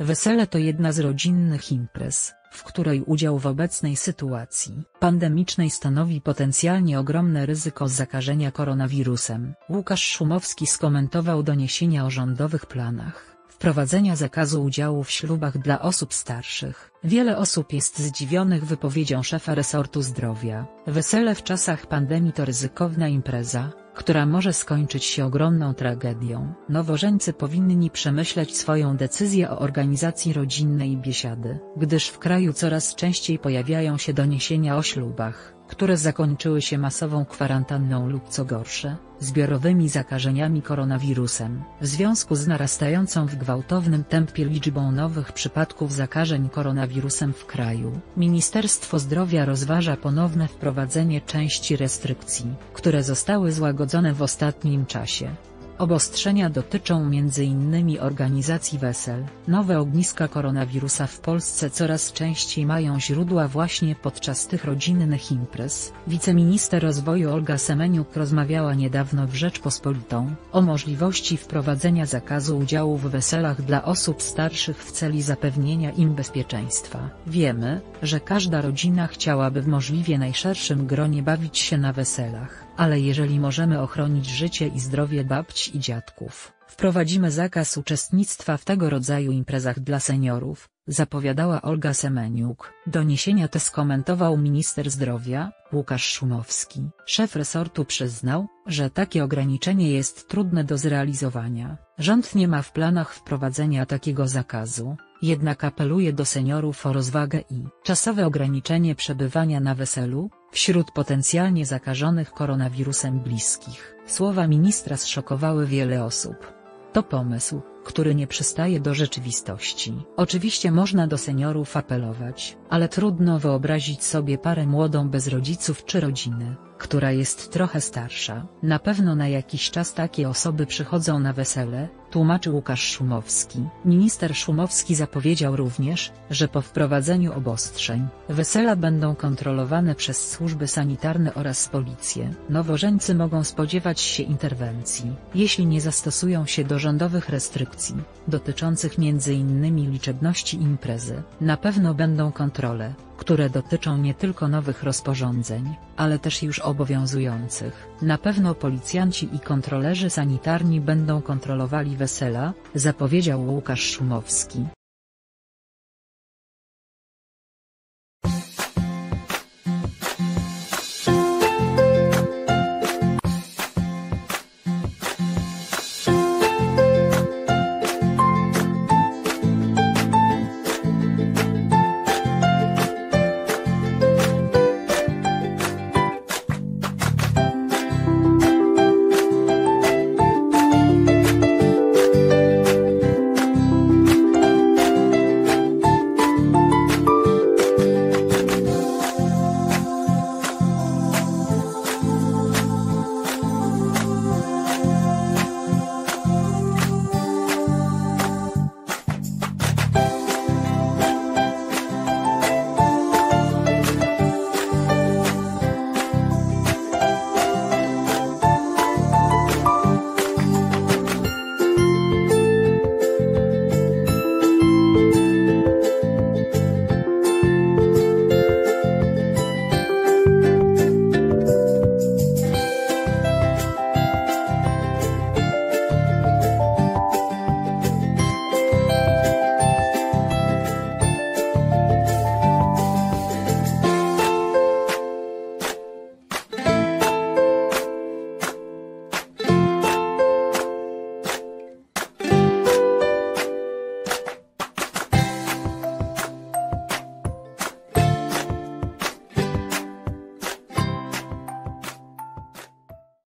Wesele to jedna z rodzinnych imprez, w której udział w obecnej sytuacji pandemicznej stanowi potencjalnie ogromne ryzyko zakażenia koronawirusem. Łukasz Szumowski skomentował doniesienia o rządowych planach wprowadzenia zakazu udziału w ślubach dla osób starszych. Wiele osób jest zdziwionych wypowiedzią szefa resortu zdrowia. Wesele w czasach pandemii to ryzykowna impreza, która może skończyć się ogromną tragedią. Nowożeńcy powinni przemyśleć swoją decyzję o organizacji rodzinnej biesiady, gdyż w kraju coraz częściej pojawiają się doniesienia o ślubach, które zakończyły się masową kwarantanną lub co gorsze, zbiorowymi zakażeniami koronawirusem. W związku z narastającą w gwałtownym tempie liczbą nowych przypadków zakażeń koronawirusem w kraju, Ministerstwo Zdrowia rozważa ponowne wprowadzenie części restrykcji, które zostały złagodzone w ostatnim czasie. Obostrzenia dotyczą m.in. organizacji wesel. Nowe ogniska koronawirusa w Polsce coraz częściej mają źródła właśnie podczas tych rodzinnych imprez. Wiceminister rozwoju Olga Semeniuk rozmawiała niedawno w Rzeczpospolitą o możliwości wprowadzenia zakazu udziału w weselach dla osób starszych w celi zapewnienia im bezpieczeństwa. Wiemy, że każda rodzina chciałaby w możliwie najszerszym gronie bawić się na weselach, ale jeżeli możemy ochronić życie i zdrowie babci i dziadków, wprowadzimy zakaz uczestnictwa w tego rodzaju imprezach dla seniorów, zapowiadała Olga Semeniuk. Doniesienia te skomentował minister zdrowia, Łukasz Szumowski. Szef resortu przyznał, że takie ograniczenie jest trudne do zrealizowania. Rząd nie ma w planach wprowadzenia takiego zakazu, jednak apeluje do seniorów o rozwagę i czasowe ograniczenie przebywania na weselu, wśród potencjalnie zakażonych koronawirusem bliskich. Słowa ministra zszokowały wiele osób. To pomysł, który nie przystaje do rzeczywistości. Oczywiście można do seniorów apelować, ale trudno wyobrazić sobie parę młodą bez rodziców czy rodziny, która jest trochę starsza. Na pewno na jakiś czas takie osoby przychodzą na wesele, tłumaczył Łukasz Szumowski. Minister Szumowski zapowiedział również, że po wprowadzeniu obostrzeń, wesela będą kontrolowane przez służby sanitarne oraz policję. Nowożeńcy mogą spodziewać się interwencji, jeśli nie zastosują się do rządowych restrykcji, dotyczących m.in. liczebności imprezy. Na pewno będą kontrole, które dotyczą nie tylko nowych rozporządzeń, ale też już obowiązujących. Na pewno policjanci i kontrolerzy sanitarni będą kontrolowali wesela, zapowiedział Łukasz Szumowski.